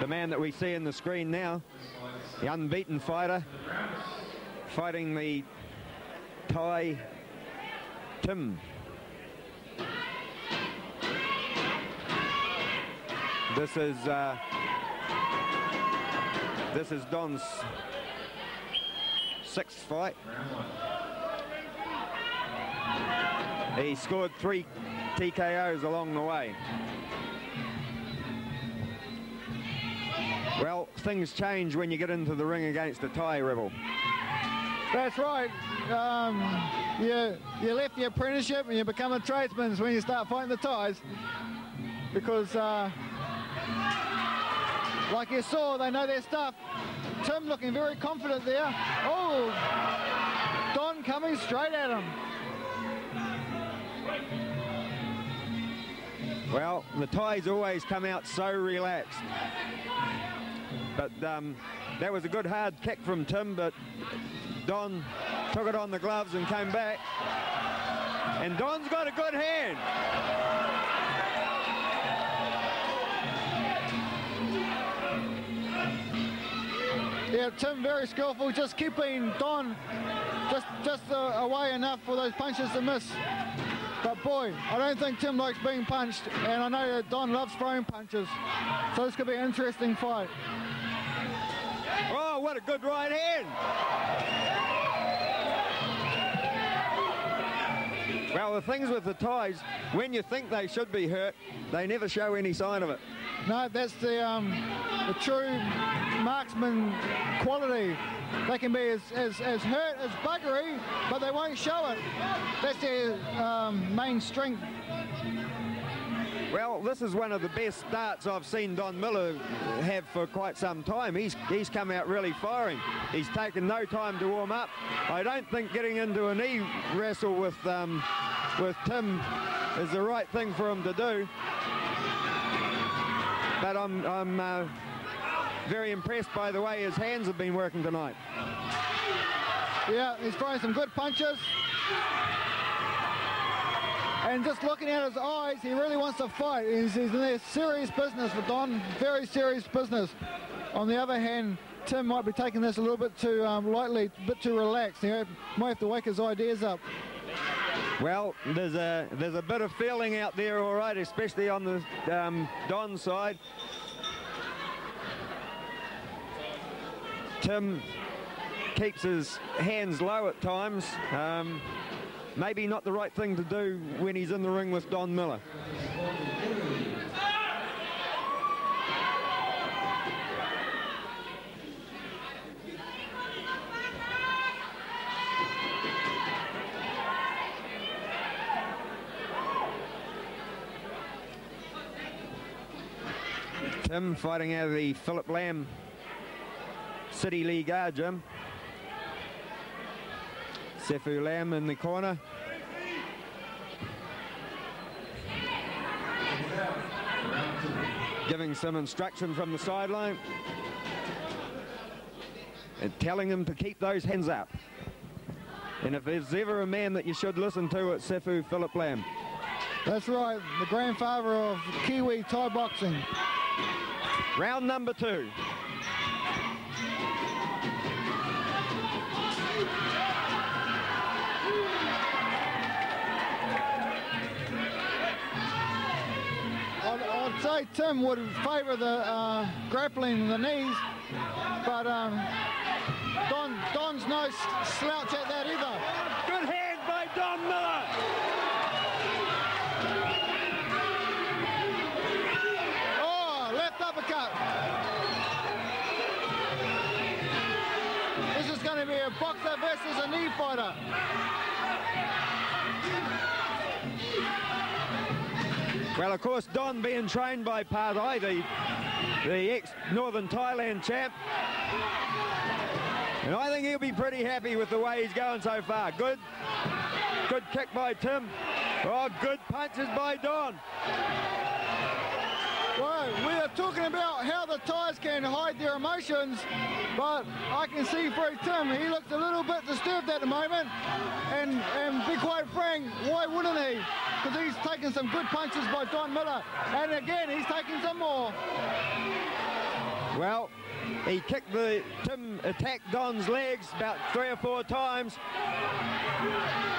the man that we see in the screen now, the unbeaten fighter, fighting the Thai Tim. This is uh, this is Don's sixth fight. He scored three TKOs along the way. Things change when you get into the ring against a Thai rebel. That's right. Um, you, you left the apprenticeship and you become a tradesman when you start fighting the Thais. Because, uh, like you saw, they know their stuff. Tim looking very confident there. Oh, Don coming straight at him. Well, the Thais always come out so relaxed. But um, that was a good hard kick from Tim, but Don took it on the gloves and came back. And Don's got a good hand. Yeah, Tim very skillful, just keeping Don just just uh, away enough for those punches to miss. But boy, I don't think Tim likes being punched, and I know that Don loves throwing punches. So this could be an interesting fight. Oh, what a good right hand. Well, the things with the Thais, when you think they should be hurt, they never show any sign of it. No, that's the um, the true marksman quality. They can be as, as, as hurt as buggery, but they won't show it. That's their um, main strength. Well, this is one of the best starts I've seen Don Millar have for quite some time. He's he's come out really firing. He's taken no time to warm up. I don't think getting into a knee wrestle with um, with Tim is the right thing for him to do. But I'm I'm uh, very impressed by the way his hands have been working tonight. Yeah, he's throwing some good punches. And just looking at his eyes, he really wants to fight. He's, he's in there serious business for Don, very serious business. On the other hand, Tim might be taking this a little bit too um, lightly, a bit too relaxed. He might have to wake his ideas up. Well, there's a there's a bit of feeling out there, all right, especially on the um, Don side. Tim keeps his hands low at times. Um, maybe not the right thing to do when he's in the ring with Don Millar. Tim fighting out of the Philip Lamb City League guard, Jim. Sefu Lamb in the corner. Giving some instruction from the sideline. And telling him to keep those hands up. And if there's ever a man that you should listen to, it's Sefu Philip Lamb. That's right, the grandfather of Kiwi Thai boxing. Round number two. I'd Tim would favour the uh, grappling the knees, but um, Don Don's no slouch at that either. Good hand by Don Millar. Oh, left uppercut. This is going to be a boxer versus a knee fighter. Well, of course, Don being trained by Parthai, the, the ex-Northern Thailand champ. And I think he'll be pretty happy with the way he's going so far. Good, good kick by Tim. Oh, good punches by Don. We are talking about how the Thais can hide their emotions, but I can see through Tim, he looks a little bit disturbed at the moment, and, and be quite frank, why wouldn't he? Because he's taken some good punches by Don Millar, and again, he's taking some more. Well, he kicked the, Tim attacked Don's legs about three or four times,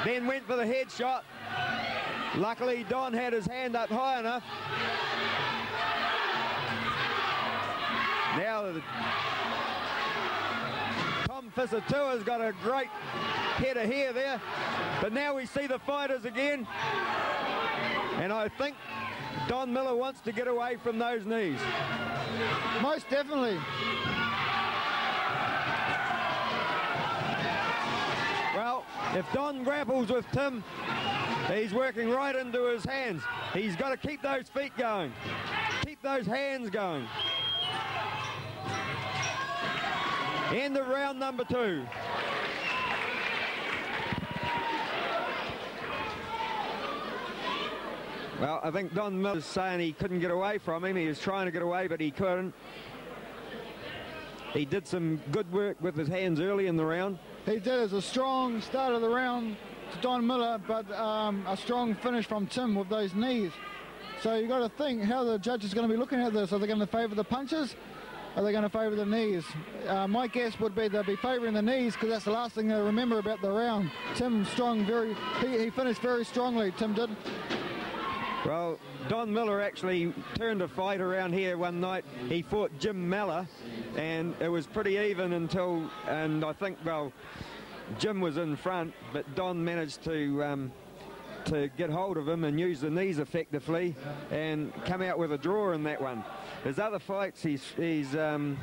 then went for the headshot. Luckily, Don had his hand up high enough. Now, Tom Fisatua's got a great head of hair there. But now we see the fighters again. And I think Don Millar wants to get away from those knees. Most definitely. Well, if Don grapples with Tim, he's working right into his hands. He's got to keep those feet going. Keep those hands going. End of round number two. Well, I think Don Millar's saying he couldn't get away from him. He was trying to get away, but he couldn't. He did some good work with his hands early in the round. He did. It was a strong start of the round to Don Millar, but um, a strong finish from Tim with those knees. So you've got to think how the judge is going to be looking at this. Are they going to favour the punches? Are they going to favour the knees? Uh, my guess would be they'll be favouring the knees because that's the last thing they remember about the round. Tim Strong, very he, he finished very strongly. Tim did. Well, Don Millar actually turned a fight around here one night. He fought Jim Miller, and it was pretty even until, and I think, well, Jim was in front, but Don managed to um, to get hold of him and use the knees effectively, and come out with a draw in that one. His other fights, he's he's um,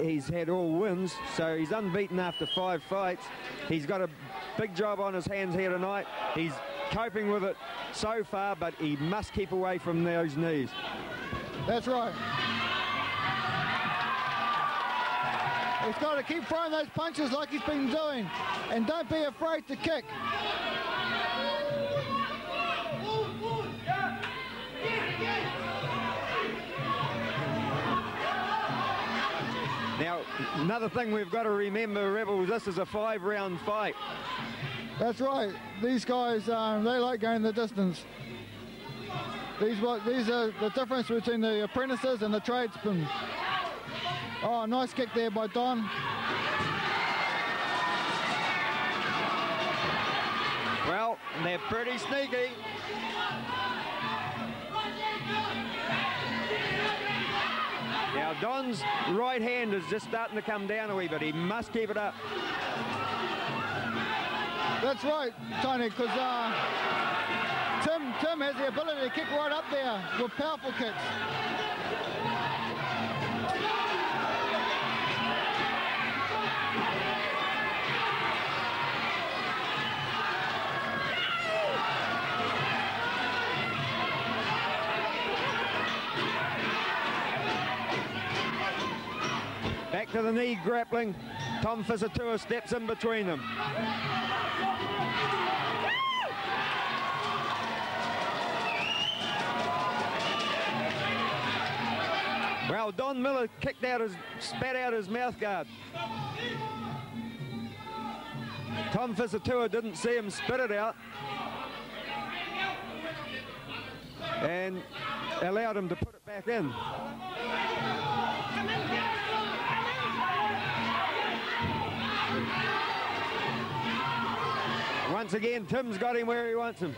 he's had all wins, so he's unbeaten after five fights. He's got a big job on his hands here tonight. He's coping with it so far, but he must keep away from those knees. That's right. He's got to keep throwing those punches like he's been doing, and don't be afraid to kick. Another thing we've got to remember, Rebels, this is a five-round fight. That's right. These guys, um, they like going the distance. These these are the difference between the apprentices and the tradesmen. Oh, nice kick there by Don. Well, they're pretty sneaky. Now, Don's right hand is just starting to come down a wee bit. He must keep it up. That's right, Tony, because uh, Tim, Tim has the ability to kick right up there with powerful kicks. To the knee grappling. Tom Fisatua steps in between them. Well, Don Miller kicked out his, spat out his mouth guard. Tom Fisatua didn't see him spit it out. And allowed him to put it back in. Once again, Tim's got him where he wants him.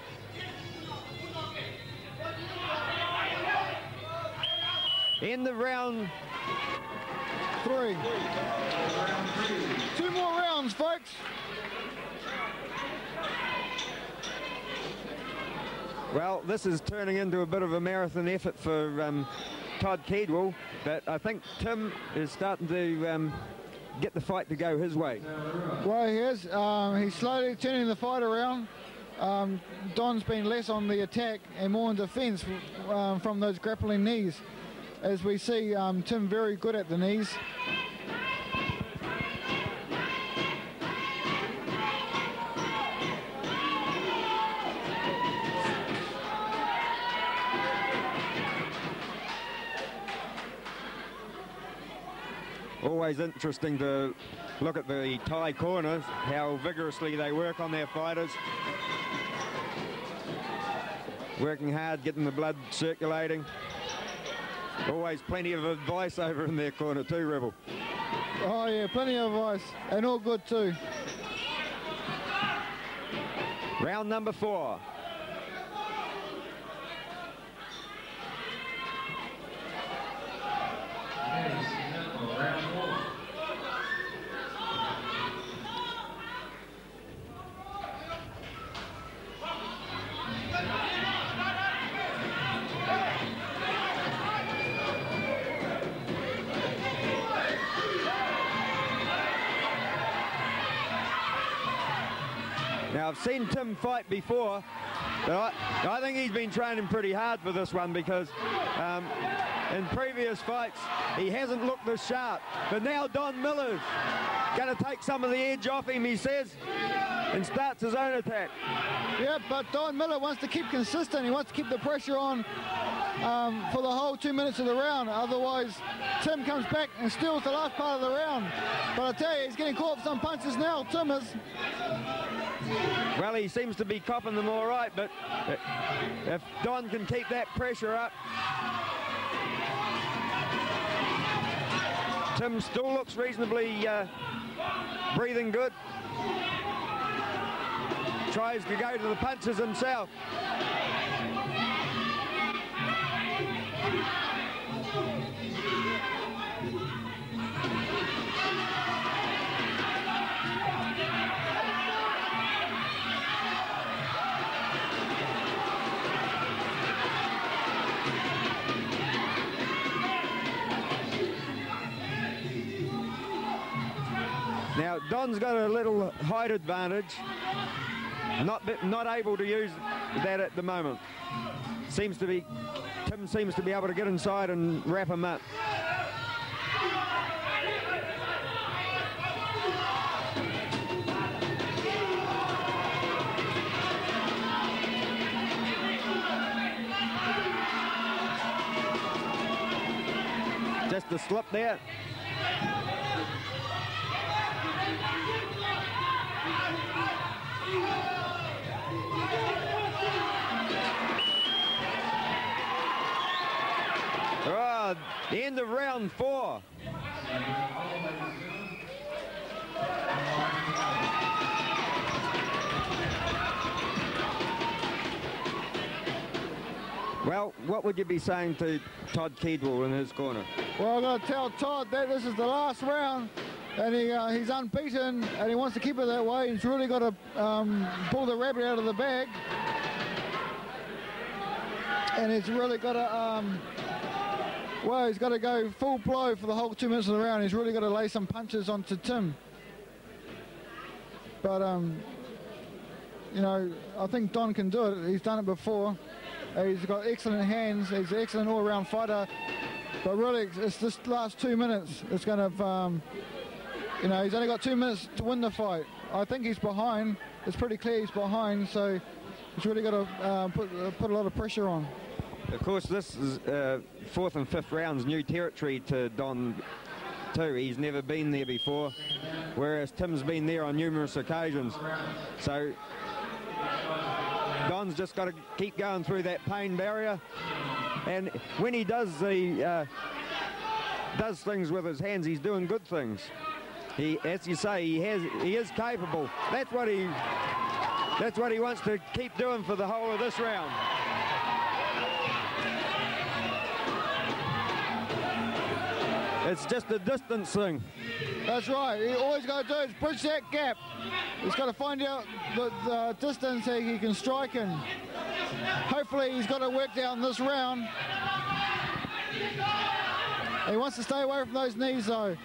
In the round Three. Two more rounds, folks. Well, this is turning into a bit of a marathon effort for um, Todd Keedwell, but I think Tim is starting to um, get the fight to go his way. Well, he is. Um, he's slowly turning the fight around. Um, Don's been less on the attack and more on defence um, from those grappling knees. As we see, um, Tim very good at the knees. Always interesting to look at the Thai corners, how vigorously they work on their fighters. Working hard, getting the blood circulating. always plenty of advice over in their corner too, Rebel. Oh yeah, plenty of advice, and all good too. Round number four. I've seen Tim fight before, but I, I think he's been training pretty hard for this one because um, in previous fights, he hasn't looked this sharp. But now Don Millar's going to take some of the edge off him, he says, and starts his own attack. Yeah, but Don Millar wants to keep consistent. He wants to keep the pressure on um, for the whole two minutes of the round. Otherwise, Tim comes back and steals the last part of the round. But I tell you, he's getting caught for some punches now. Tim is. Well, he seems to be copping them all right, but if Don can keep that pressure up, Tim still looks reasonably uh, breathing good. Tries to go to the punches himself. Don's got a little height advantage. Not, not able to use that at the moment. Seems to be, Tim seems to be able to get inside and wrap him up. Just a slip there. Oh, the round four. Well, what would you be saying to Todd Keedwell in his corner? Well, I've got to tell Todd that this is the last round. And he, uh, he's unbeaten, and he wants to keep it that way. He's really got to um, pull the rabbit out of the bag. And he's really got to, um, well, he's got to go full blow for the whole two minutes of the round. He's really got to lay some punches onto Tim. But, um, you know, I think Don can do it. He's done it before. He's got excellent hands. He's an excellent all-round fighter. But really, it's this last two minutes. It's going to, um, you know, he's only got two minutes to win the fight. I think he's behind. It's pretty clear he's behind, so he's really got to uh, put, uh, put a lot of pressure on. Of course, this is uh, fourth and fifth rounds, new territory to Don too. He's never been there before, whereas Tim's been there on numerous occasions. So Don's just got to keep going through that pain barrier. And when he does the uh, does things with his hands, he's doing good things. He, as you say, he has he is capable. That's what he that's what he wants to keep doing for the whole of this round. It's just a distance thing. That's right. All He always got to do is bridge that gap. He's got to find out the, the distance he can strike in. Hopefully he's got it work down this round. He wants to stay away from those knees though.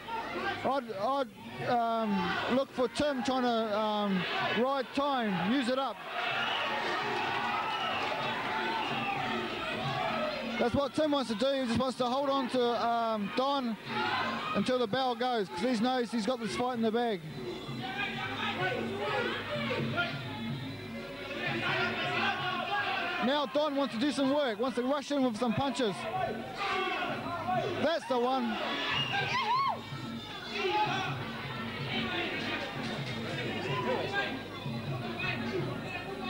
I'd, I'd um, look for Tim trying to um, ride time, use it up. That's what Tim wants to do. He just wants to hold on to um, Don until the bell goes because he knows he's got this fight in the bag. Now Don wants to do some work, wants to rush in with some punches. That's the one.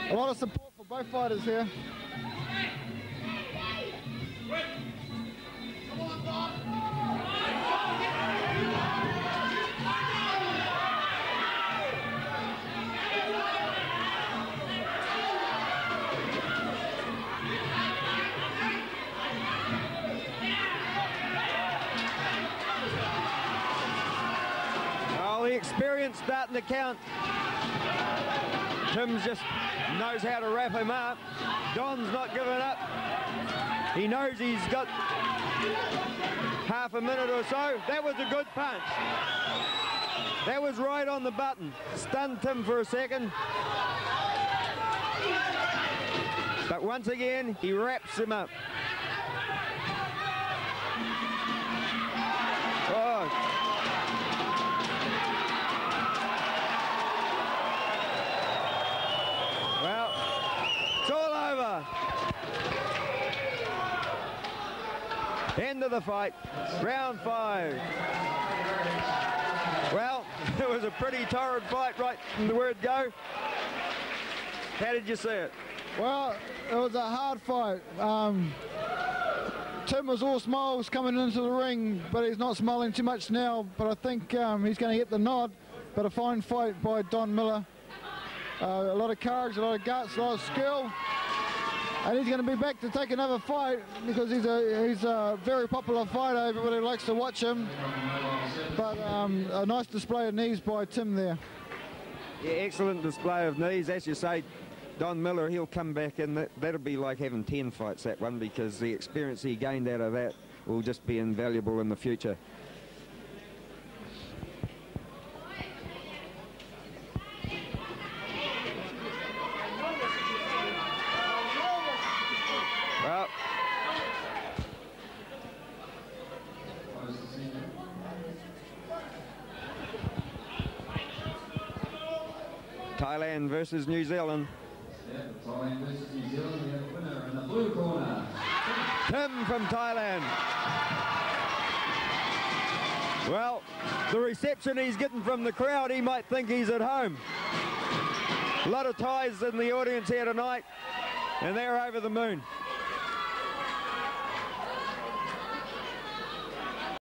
A lot of support for both fighters here experienced that in the count. Tim's just knows how to wrap him up. Don's not giving up. He knows he's got half a minute or so. That was a good punch. That was right on the button. Stunned Tim for a second. But once again, he wraps him up. End of the fight. Round five. Well, it was a pretty torrid fight right from the word go. How did you see it? Well, it was a hard fight. Um, Tim was all smiles coming into the ring, but he's not smiling too much now. But I think um, he's going to get the nod. But a fine fight by Don Millar. Uh, a lot of courage, a lot of guts, a lot of skill. And he's going to be back to take another fight because he's a he's a very popular fighter. Everybody likes to watch him. But um, a nice display of knees by Tim there. Yeah, excellent display of knees. As you say, Don Millar, he'll come back and that, that'll be like having 10 fights, that one, because the experience he gained out of that will just be invaluable in the future. Well, Thailand versus New Zealand. Tim from Thailand. Well, the reception he's getting from the crowd, he might think he's at home. A lot of Thais in the audience here tonight, and they're over the moon.